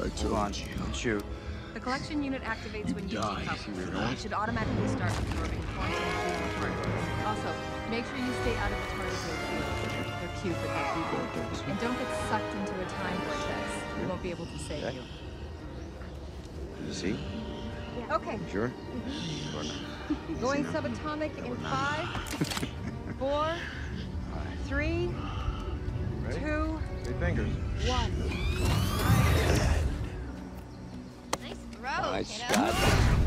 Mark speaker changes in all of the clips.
Speaker 1: on. Shoot.
Speaker 2: The collection unit activates when you
Speaker 1: Die.
Speaker 2: decouple.
Speaker 1: See where?
Speaker 2: It should automatically start absorbing quarantine fuel. Also, make sure you stay out of the tardigrade field. They're cute but not evil. And don't get sucked into a time vortex. We won't be able to save
Speaker 1: Okay.
Speaker 2: you.
Speaker 1: See?
Speaker 2: Okay,
Speaker 1: Sure? Mm-hmm.
Speaker 2: going subatomic in five, four, three, two,
Speaker 3: Three fingers.
Speaker 2: one.
Speaker 4: Nice throw,
Speaker 5: Nice
Speaker 4: kiddo.
Speaker 5: shot.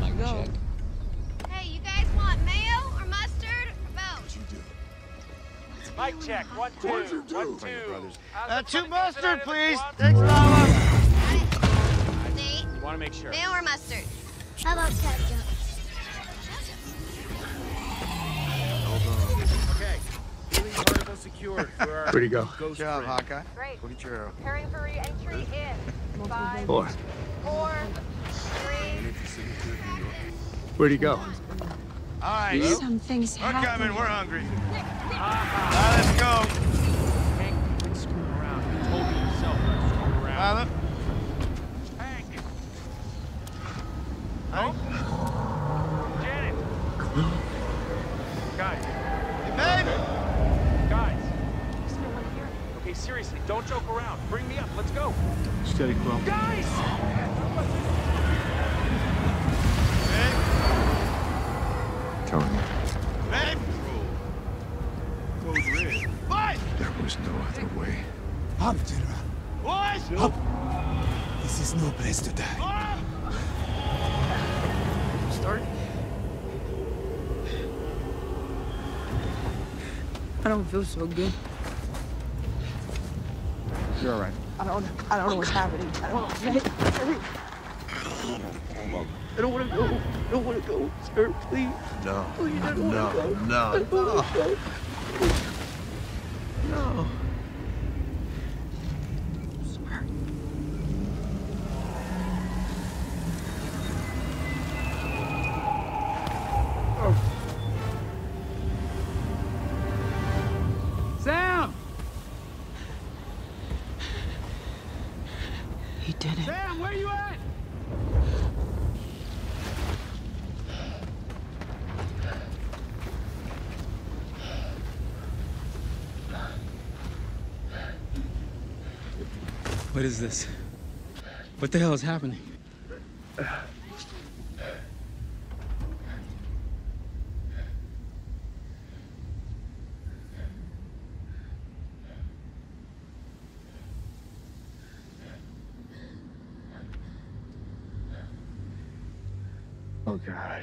Speaker 5: Mic check.
Speaker 4: Hey, you guys want mayo or mustard or both?
Speaker 6: Mic check. One, two. One, two. How's
Speaker 1: Uh, two mustard, please.
Speaker 6: Squad?
Speaker 1: Thanks, Lila.
Speaker 4: Nate,
Speaker 6: You want to make sure.
Speaker 4: mayo or mustard?
Speaker 7: How about ketchup?
Speaker 6: Okay. Healing secured for our
Speaker 3: Where'd he go?
Speaker 1: Good job. Hawkeye.
Speaker 2: Great.
Speaker 1: Look at your arrow.
Speaker 2: Preparing for re-entry in five,
Speaker 3: Four.
Speaker 2: four, three,
Speaker 3: Where'd he go?
Speaker 1: All right.
Speaker 8: Some things
Speaker 1: We're
Speaker 8: happen.
Speaker 1: coming. We're hungry. Now let's go.
Speaker 6: Hank, quit screwing around. You told me yourself not to screw around.
Speaker 1: Lila.
Speaker 6: Hank.
Speaker 1: Hank.
Speaker 6: Janet. Guys.
Speaker 1: Hey, babe.
Speaker 6: Guys. Okay, seriously, don't joke around. Bring me up. Let's go.
Speaker 3: Steady, Quill.
Speaker 6: Guys!
Speaker 9: Up, General.
Speaker 1: What?
Speaker 9: This is no place to die.
Speaker 3: Start.
Speaker 8: I don't feel so good.
Speaker 3: You're all right.
Speaker 8: I don't. I don't know what's happening. I don't. I don't want to go. I don't want to go, sir. Please.
Speaker 1: No.
Speaker 8: Please, I don't
Speaker 1: No.
Speaker 8: want to go.
Speaker 1: No.
Speaker 8: I don't want to go. No.
Speaker 6: Sam, where you at?
Speaker 10: What is this? What the hell is happening?
Speaker 3: Oh, God.